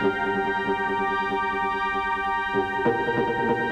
Thank you.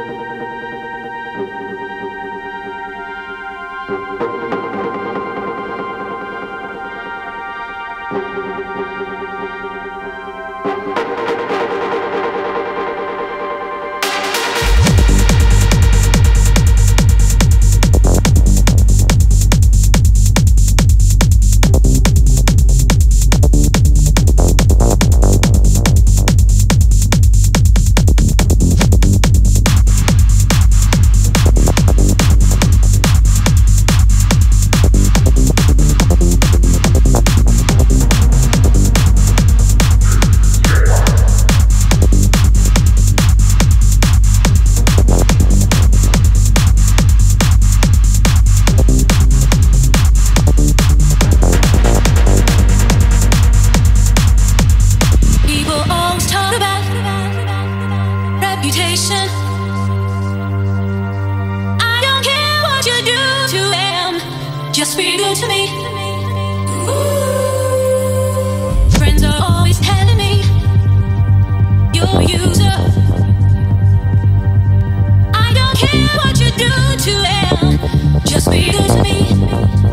Just be good to me. Friends are always telling me you're a user. I don't care what you do to them. Just be good to me.